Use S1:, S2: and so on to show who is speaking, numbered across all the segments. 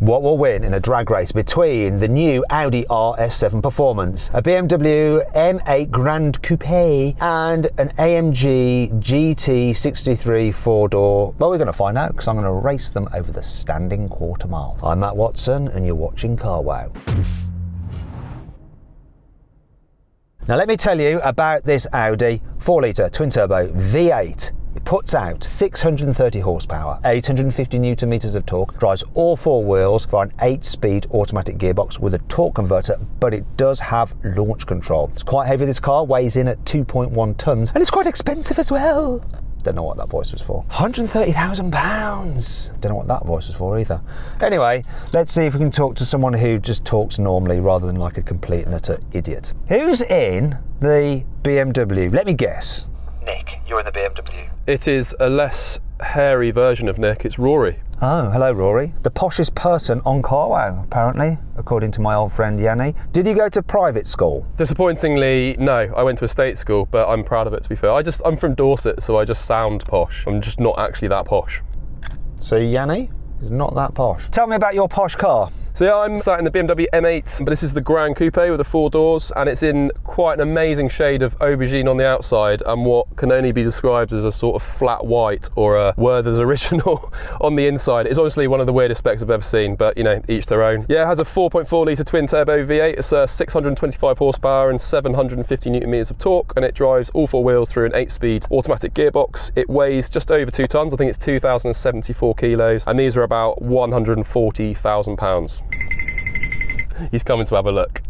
S1: What will win in a drag race between the new Audi RS7 Performance, a BMW M8 Gran Coupe, and an AMG GT63 four door? Well, we're going to find out because I'm going to race them over the standing quarter mile. I'm Mat Watson, and you're watching Carwow. Now, let me tell you about this Audi 4 litre twin turbo V8. It puts out 630 horsepower, 850 newton meters of torque, drives all four wheels via an 8-speed automatic gearbox with a torque converter, but it does have launch control. It's quite heavy this car, weighs in at 2.1 tons, and it's quite expensive as well. Don't know what that voice was for. £130,000. Don't know what that voice was for either. Anyway, let's see if we can talk to someone who just talks normally rather than like a complete utter idiot. Who's in the BMW? Let me guess. Nick, you're in the BMW.
S2: It is a less hairy version of Nick. It's Rory.
S1: Oh, hello, Rory. The poshest person on Carwow, apparently, according to my old friend Yanni. Did you go to private school?
S2: Disappointingly, no. I went to a state school, but I'm proud of it. To be fair, I just I'm from Dorset, so I just sound posh. I'm just not actually that posh.
S1: So Yanni is not that posh. Tell me about your posh car.
S2: So yeah, I'm sat in the BMW M8, but this is the Gran Coupe with the four doors, and it's in quite an amazing shade of aubergine on the outside, and what can only be described as a sort of flat white or a Werther's original on the inside. It's honestly one of the weirdest specs I've ever seen, but you know, each their own. Yeah, it has a 4.4 litre twin turbo V8. It's a 625 horsepower and 750 newton meters of torque, and it drives all four wheels through an eight-speed automatic gearbox. It weighs just over two tons. I think it's 2,074 kilos, and these are about 140,000 pounds. He's coming to have a look.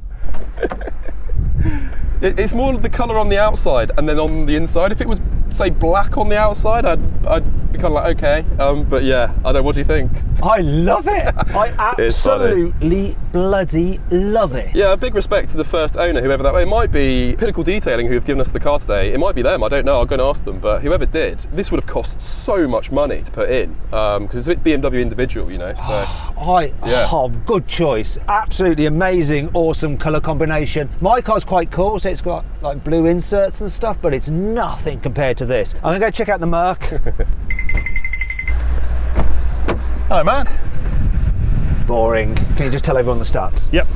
S2: it's more the colour on the outside and then on the inside. If it was, say, black on the outside, I'd, I'd be kind of like, okay. Um, but yeah, I don't know, what do you think?
S1: I love it. I absolutely bloody love it.
S2: Yeah, big respect to the first owner, whoever that way. It might be Pinnacle Detailing who have given us the car today. It might be them, I don't know, I'll go and ask them. But whoever did, this would have cost so much money to put in because um, it's a bit BMW individual, you know. So,
S1: I, yeah. oh, good choice. Absolutely amazing, awesome colour combination. My car's quite cool, so it's got like blue inserts and stuff, but it's nothing compared to this. I'm gonna go check out the Merc.
S3: Hello, Mat.
S1: Boring. Can you just tell everyone the stats?
S3: Yep.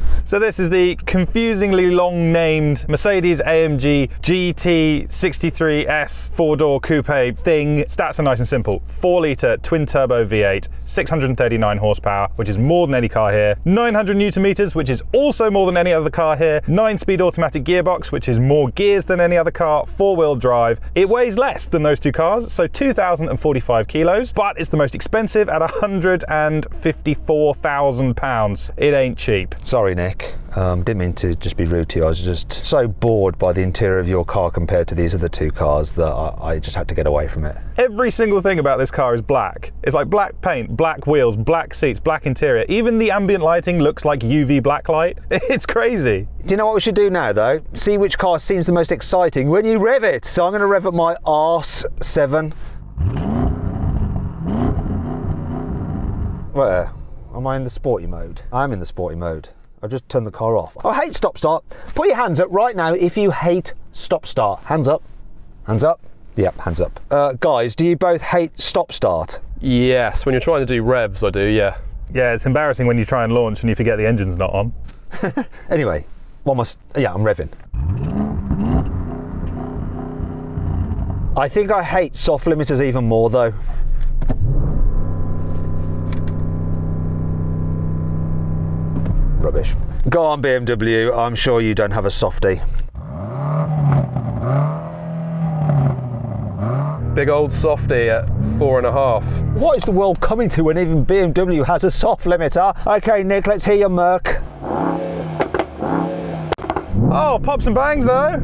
S3: So this is the confusingly long named Mercedes AMG GT63S four-door coupe thing. Stats are nice and simple. Four litre twin turbo V8, 639 horsepower, which is more than any car here. 900 newton meters, which is also more than any other car here. Nine speed automatic gearbox, which is more gears than any other car. Four wheel drive. It weighs less than those two cars, so 2,045 kilos, but it's the most expensive at 154,000 pounds. It ain't cheap.
S1: Sorry, Nick. Um, didn't mean to just be rude to you. I was just so bored by the interior of your car compared to these other two cars that I, I, just had to get away from it.
S3: Every single thing about this car is black. It's like black paint, black wheels, black seats, black interior. Even the ambient lighting looks like UV black light. It's crazy.
S1: Do you know what we should do now though? See which car seems the most exciting when you rev it. So I'm going to rev up my RS7. Where? Am I in the sporty mode? I'm in the sporty mode. I've just turned the car off. I hate stop start. Put your hands up right now if you hate stop start. Hands up. Hands up. Yep, hands up. Uh, guys, do you both hate stop start?
S2: Yes, when you're trying to do revs, I do, yeah.
S3: Yeah, it's embarrassing when you try and launch and you forget the engine's not on.
S1: anyway, one must. Yeah, I'm revving. I think I hate soft limiters even more though. Rubbish. Go on BMW, I'm sure you don't have a softie.
S2: Big old softie at four and a half.
S1: What is the world coming to when even BMW has a soft limiter? Okay, Nick, let's hear your Merc.
S3: Oh, pops and bangs though.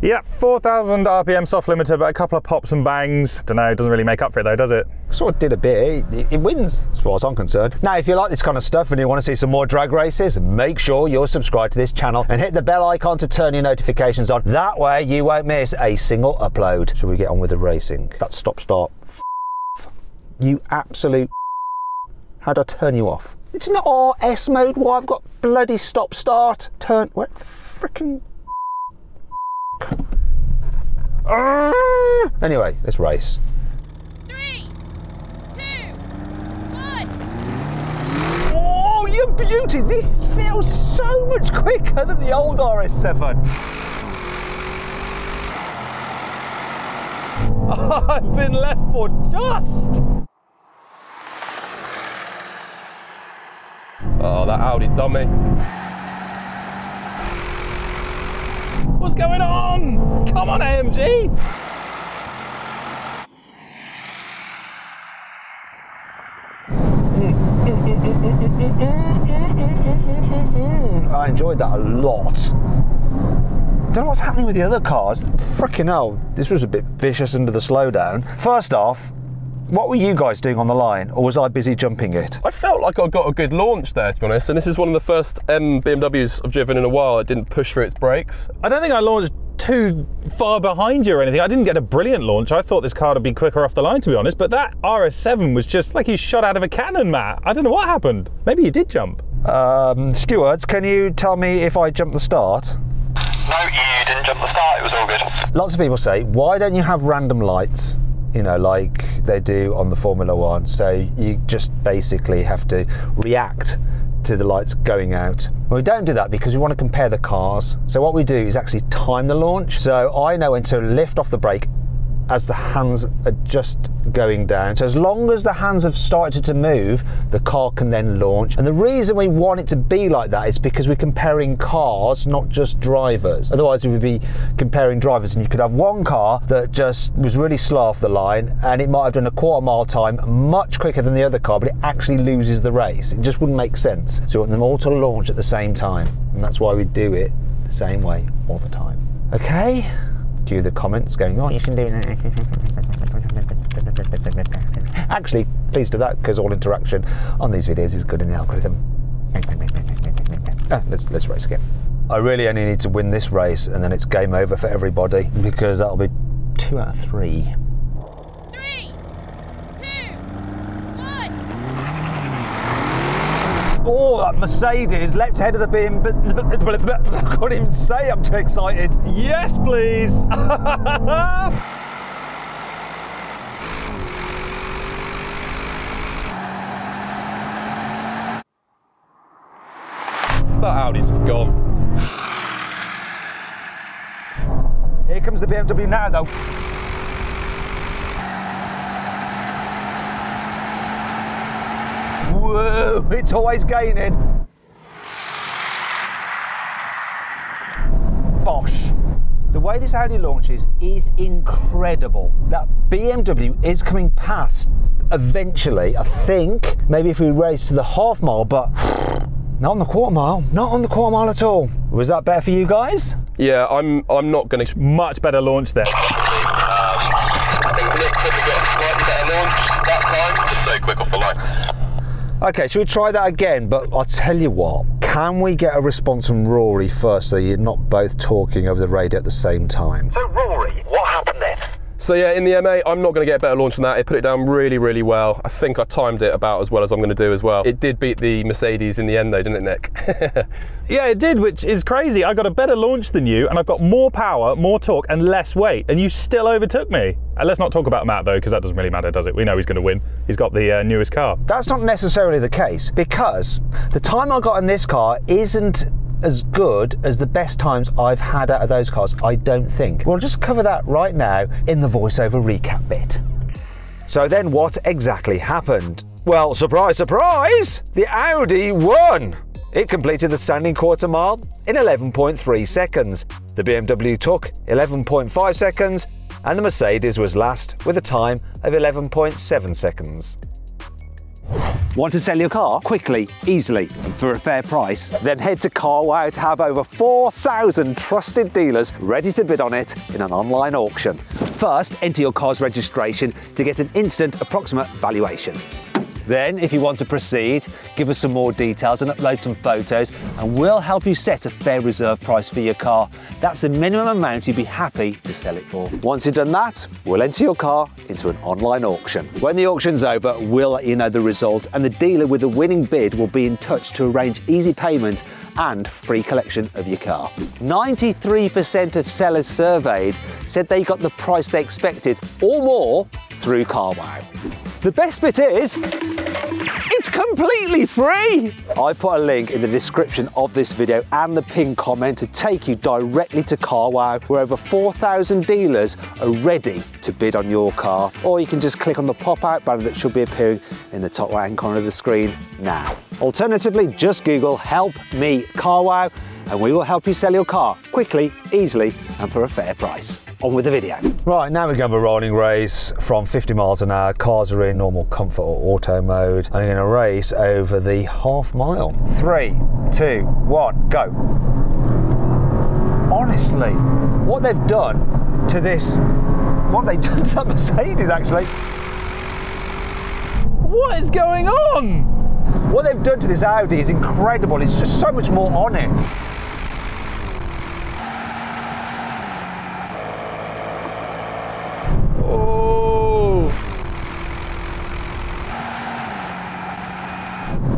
S3: Yep, 4,000 RPM soft limiter, but a couple of pops and bangs. Don't know, it doesn't really make up for it though, does it?
S1: Sort of did a bit. It, it, wins, as far as I'm concerned. Now, if you like this kind of stuff and you want to see some more drag races, make sure you're subscribed to this channel and hit the bell icon to turn your notifications on. That way, you won't miss a single upload. Shall we get on with the racing? That's stop start. You absolute. How'd I turn you off? It's not RS mode. Why I've got bloody stop start. Turn. What the freaking Ah! Anyway, let's race.
S4: Three, two, one.
S1: Oh, beauty. This feels so much quicker than the old RS7. I've been left for dust.
S2: Oh, that Audi's done me.
S3: What's going on? Come on, AMG.
S1: I enjoyed that a lot. Don't know what's happening with the other cars. Freaking hell, this was a bit vicious under the slowdown. First off, what were you guys doing on the line, or was I busy jumping it?
S2: I felt like I got a good launch there, to be honest. And this is one of the first M BMWs I've driven in a while. It didn't push for its brakes.
S3: I don't think I launched too far behind you or anything. I didn't get a brilliant launch. I thought this car would be quicker off the line, to be honest. But that RS7 was just like you shot out of a cannon, Mat. I don't know what happened. Maybe you did jump.
S1: Um, stewards, can you tell me if I jumped the start?
S4: No, you didn't jump the start. It was all good.
S1: Lots of people say, why don't you have random lights? You know, like they do on the Formula One. So you just basically have to react to the lights going out. Well, we don't do that because we want to compare the cars. So what we do is actually time the launch. So I know when to lift off the brake as the hands are just going down. So as long as the hands have started to move, the car can then launch. And the reason we want it to be like that is because we're comparing cars, not just drivers. Otherwise we would be comparing drivers and you could have one car that just was really slow off the line and it might have done a quarter mile time much quicker than the other car, but it actually loses the race. It just wouldn't make sense. So we want them all to launch at the same time. And that's why we do it the same way all the time. Okay? Cue the comments going, oh, you can do that. Actually, please do that because all interaction on these videos is good in the algorithm. Ah, let's, let's race again. I really only need to win this race and then it's game over for everybody because that'll be two out of. Three,
S5: two, one.
S1: Mercedes leapt ahead of the beam, but I can't even say I'm too excited.
S3: Yes, please.
S2: That Audi's just gone.
S1: Here comes the BMW now, though. Whoa, it's always gaining. Bosh. The way this Audi launches is incredible. That BMW is coming past eventually, I think. Maybe if we race to the half mile, but not on the quarter mile. Not on the quarter mile at all. Was that better for you guys?
S2: Yeah, I'm I'm not going to.
S3: Much better launch there.
S4: Um, I think Nick probably got a slightly better launch that time. Just so quick off the line.
S1: Okay, should we try that again? But I'll tell you what, can we get a response from Rory first so you're not both talking over the radio at the same time?
S4: So Rory, what happened then?
S2: So yeah, in the M8, I'm not going to get a better launch than that. It put it down really, really well. I think I timed it about as well as I'm going to do as well. It did beat the Mercedes in the end though, didn't it, Nick?
S3: Yeah, it did, which is crazy. I got a better launch than you, and I've got more power, more torque, and less weight, and you still overtook me. And let's not talk about Mat though, because that doesn't really matter, does it? We know he's going to win. He's got the uh, newest car.
S1: That's not necessarily the case because the time I got in this car isn't as good as the best times I've had out of those cars, I don't think. We'll just cover that right now in the voiceover recap bit. So then what exactly happened? Well, surprise, surprise! The Audi won! It completed the standing quarter mile in 11.3 seconds. The BMW took 11.5 seconds, and the Mercedes was last with a time of 11.7 seconds. Want to sell your car quickly, easily, for a fair price? Then head to CarWow to have over 4,000 trusted dealers ready to bid on it in an online auction. First, enter your car's registration to get an instant approximate valuation. Then, if you want to proceed, give us some more details and upload some photos, and we'll help you set a fair reserve price for your car. That's the minimum amount you'd be happy to sell it for. Once you've done that, we'll enter your car into an online auction. When the auction's over, we'll let you know the result, and the dealer with the winning bid will be in touch to arrange easy payment and free collection of your car. 93% of sellers surveyed said they got the price they expected or more through CarWow. The best bit is, it's completely free. I put a link in the description of this video and the pinned comment to take you directly to CarWow, where over 4,000 dealers are ready to bid on your car. Or you can just click on the pop-out banner that should be appearing in the top right-hand corner of the screen now. Alternatively, just Google Help Me CarWow and we will help you sell your car quickly, easily, and for a fair price. On with the video. Right, now we're going have a rolling race from 50 miles an hour. Cars are in normal comfort or auto mode. And we're going to race over the half mile. Three, two, one, go. Honestly, what they've done to this, what they've done to that Mercedes actually?
S3: What is going on?
S1: What they've done to this Audi is incredible. It's just so much more on it.
S2: Oh,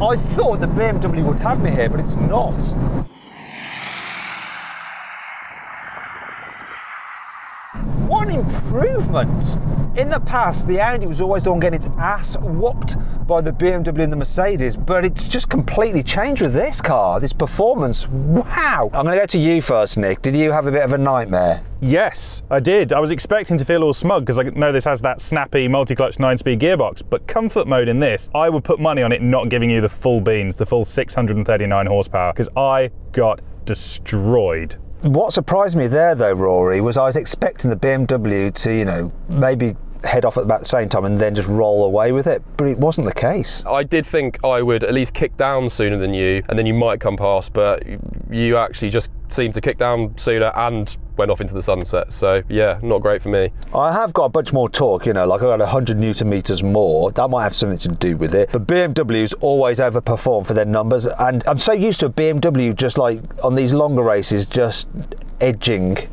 S1: I thought the BMW would have me here, but it's not. An improvement! In the past, the Audi was always the one getting its ass whooped by the BMW and the Mercedes, but it's just completely changed with this car, this performance. Wow! I'm going to go to you first, Nick. Did you have a bit of a nightmare?
S3: Yes, I did. I was expecting to feel all smug because I know this has that snappy multi-clutch 9-speed gearbox, but comfort mode in this, I would put money on it not giving you the full beans, the full 639 horsepower, because I got destroyed.
S1: What surprised me there, though, Rory, was I was expecting the BMW to, you know, maybe head off at about the same time and then just roll away with it, but it wasn't the case.
S2: I did think I would at least kick down sooner than you, and then you might come past, but you actually just seemed to kick down sooner and went off into the sunset. So yeah, not great for me.
S1: I have got a bunch more torque, you know, like I got 100 newton meters more. That might have something to do with it. But BMWs always overperform for their numbers, and I'm so used to a BMW just like on these longer races, just edging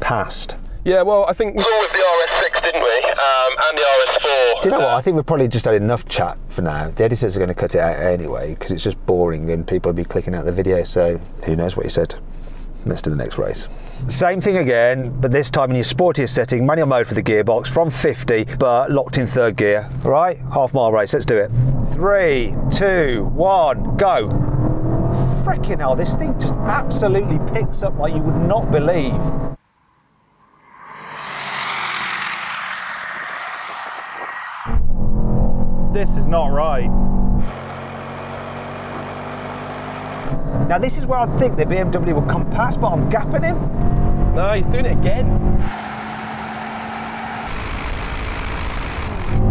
S1: past.
S2: Yeah, well, I think
S4: We saw with the RS6, didn't we? Um, and the RS4.
S1: Do you know what? I think we've probably just had enough chat for now. The editors are going to cut it out anyway because it's just boring and people will be clicking out the video. So who knows what he said? Let's do the next race. Same thing again, but this time in your sportiest setting, manual mode for the gearbox from 50, but locked in third gear. All right, half mile race. Let's do it. Three, two, one, go. Freaking hell, this thing just absolutely picks up like you would not believe.
S3: This is not right.
S1: Now this is where I'd think the BMW will come past, but I'm gapping him.
S2: no, he's doing it again.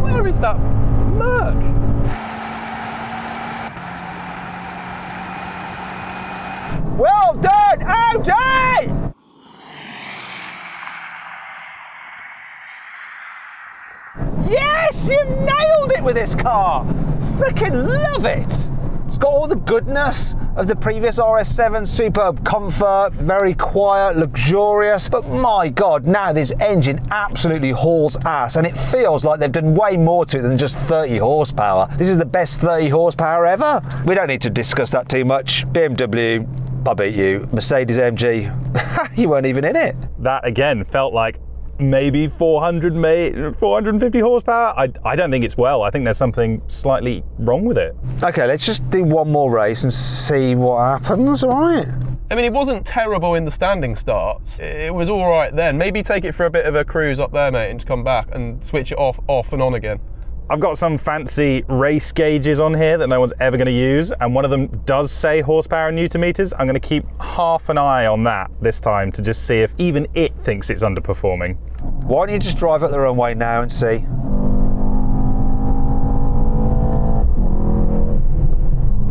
S2: Where is that Merc?
S1: Well done, Audi! Yes, you've nailed it with this car. Freaking love it. It's got all the goodness of the previous RS7, superb comfort, very quiet, luxurious. But my God, now this engine absolutely hauls ass and it feels like they've done way more to it than just 30 horsepower. This is the best 30 horsepower ever. We don't need to discuss that too much. BMW, I beat you. Mercedes AMG, you weren't even in it.
S3: That again felt like maybe 400, may 450 horsepower. I, I don't think it's well. I think there's something slightly wrong with it.
S1: Okay, let's just do one more race and see what happens, all right?
S2: I mean, it wasn't terrible in the standing starts. It was all right then. Maybe take it for a bit of a cruise up there, mate, and just come back and switch it off, off and on again.
S3: I've got some fancy race gauges on here that no one's ever going to use, and one of them does say horsepower and newton meters. I'm going to keep half an eye on that this time to just see if even it thinks it's underperforming.
S1: Why don't you just drive up the runway now and see?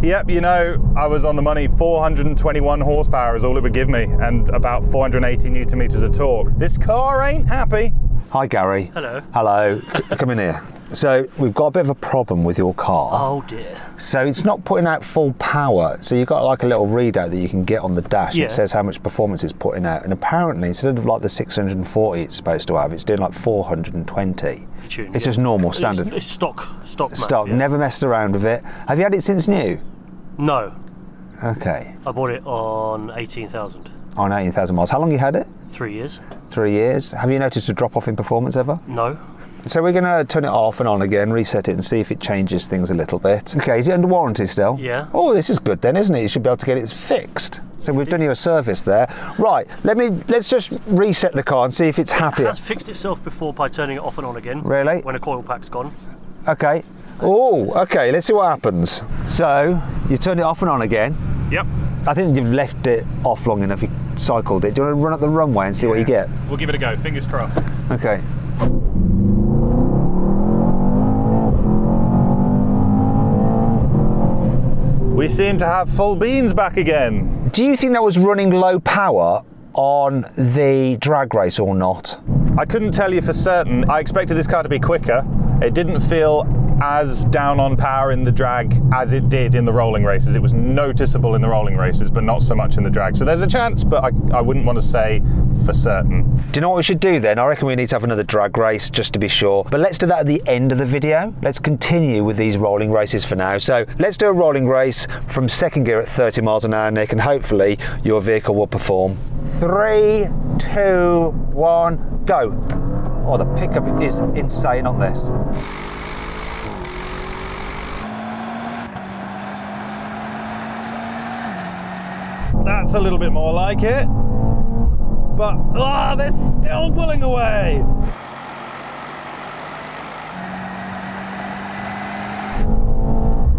S3: Yep, you know, I was on the money. 421 horsepower is all it would give me, and about 480 newton meters of torque. This car ain't happy.
S1: Hi, Gary.
S6: Hello.
S1: Hello. Come in here. So we've got a bit of a problem with your car.
S6: Oh dear.
S1: So it's not putting out full power. So you've got like a little readout that you can get on the dash.
S6: Yeah.
S1: It says how much performance it's putting out. And apparently, instead of like the 640 it's supposed to have, it's doing like 420.
S6: Tune,
S1: It's
S6: yeah.
S1: just normal, standard.
S6: It's, it's stock, stock. map,
S1: Stock.
S6: yeah.
S1: Never messed around with it. Have you had it since new?
S6: No,
S1: Okay.
S6: I bought it on eighteen thousand.
S1: On 18,000 miles. How long you had it?
S6: Three years.
S1: Three years. Have you noticed a drop off in performance ever?
S6: No.
S1: So we're going to turn it off and on again, reset it, and see if it changes things a little bit. Okay, is it under warranty still?
S6: Yeah.
S1: Oh, this is good then, isn't it? You should be able to get it fixed. So we've done you a service there. Right. Let me. Let's just reset the car and see if it's happier.
S6: It has fixed itself before by turning it off and on again.
S1: Really?
S6: When a coil pack's gone.
S1: Okay. Oh, okay. Let's see what happens. So you turned it off and on again.
S3: Yep.
S1: I think you've left it off long enough. You cycled it. Do you want to run up the runway and see what you get?
S3: We'll give it a go. Fingers crossed.
S1: Okay.
S3: We seem to have full beans back again.
S1: Do you think that was running low power on the drag race or not?
S3: I couldn't tell you for certain. I expected this car to be quicker. It didn't feel as down on power in the drag as it did in the rolling races. It was noticeable in the rolling races, but not so much in the drag. So there's a chance, but I, I wouldn't want to say for certain.
S1: Do you know what we should do then? I reckon we need to have another drag race just to be sure. But let's do that at the end of the video. Let's continue with these rolling races for now. So let's do a rolling race from second gear at 30 miles an hour, Nick, and hopefully your vehicle will perform. Three, two, one, go. Oh, the pickup is insane on this.
S3: That's a little bit more like it. But, ah, they're still pulling away.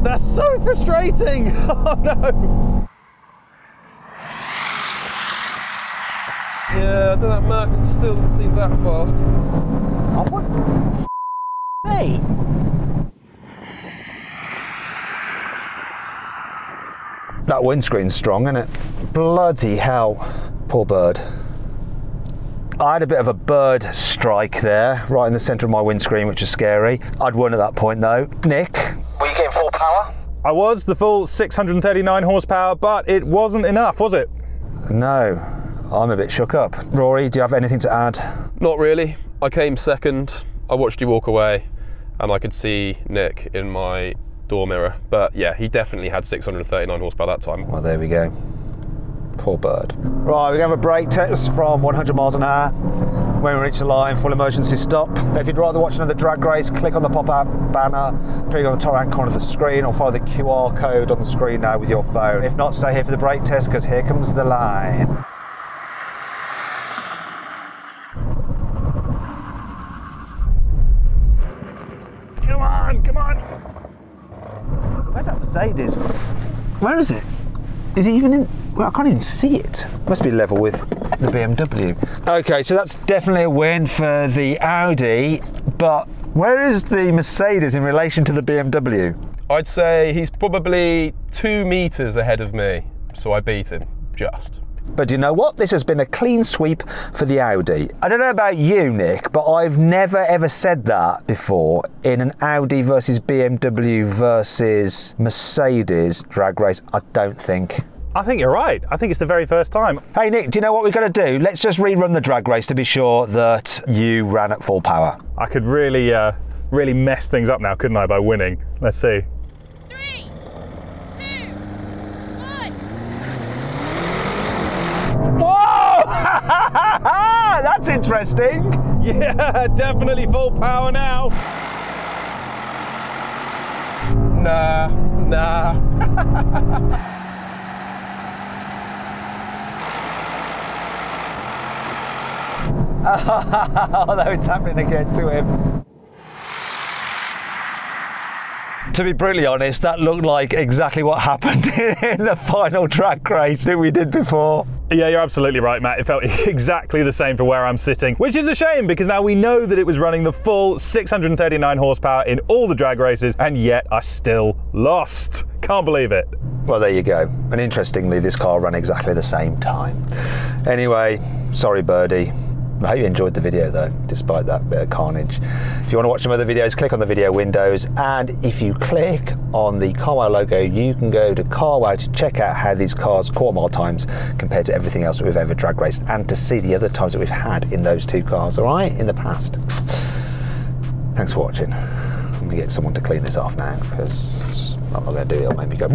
S3: That's so frustrating. Oh no.
S2: Yeah, I don't know, Merc still doesn't seem that fast.
S1: Oh, what? Hey! That windscreen's strong, isn't it? Bloody hell. Poor bird. I had a bit of a bird strike there, right in the centre of my windscreen, which is scary. I'd won at that point though. Nick,
S4: Were you getting full power?
S3: I was the full 639 horsepower, but it wasn't enough, was it?
S1: no, I'm a bit shook up. Rory, do you have anything to add?
S2: Not really. I came second. I watched you walk away, and I could see Nick in my door mirror. But yeah, he definitely had 639 horsepower by that time.
S1: Well, there we go. Poor bird. Right, we're going to have a brake test from 100 miles an hour. When we reach the line, full emergency stop. Now, if you'd rather watch another drag race, click on the pop-up banner, click on the top right corner of the screen, or follow the QR code on the screen now with your phone. If not, stay here for the brake test because here comes the line.
S3: Come on, come on.
S1: Where is it? Is it even in? Well, I can't even see it. Must be level with the BMW. Okay, so that's definitely a win for the Audi, but where is the Mercedes in relation to the BMW?
S2: I'd say he's probably two meters ahead of me, so I beat him just.
S1: But you know what? This has been a clean sweep for the Audi. I don't know about you, Nick, but I've never ever said that before in an Audi versus BMW versus Mercedes drag race. I don't think.
S3: I think you're right. I think it's the very first time.
S1: Hey Nick, do you know what we're going to do? Let's just rerun the drag race to be sure that you ran at full power.
S3: I could really, uh, really mess things up now, couldn't I, by winning? Let's see.
S1: That's interesting.
S3: Yeah, definitely full power now.
S2: Nah, nah.
S1: Although it's happening again to him. To be brutally honest, that looked like exactly what happened in the final drag race that we did before.
S3: Yeah, you're absolutely right, Mat. It felt exactly the same for where I'm sitting, which is a shame because now we know that it was running the full 639 horsepower in all the drag races, and yet I still lost. Can't believe it.
S1: Well, there you go. And interestingly, this car ran exactly the same time. Anyway, sorry, Birdie. I hope you enjoyed the video though, despite that bit of carnage. If you want to watch some other videos, click on the video windows. And if you click on the Carwow logo, you can go to Carwow to check out how these cars quarter mile times compared to everything else that we've ever drag raced and to see the other times that we've had in those two cars, all right, in the past. Thanks for watching. I'm going to get someone to clean this off now because I'm not going to do it. It'll make me go.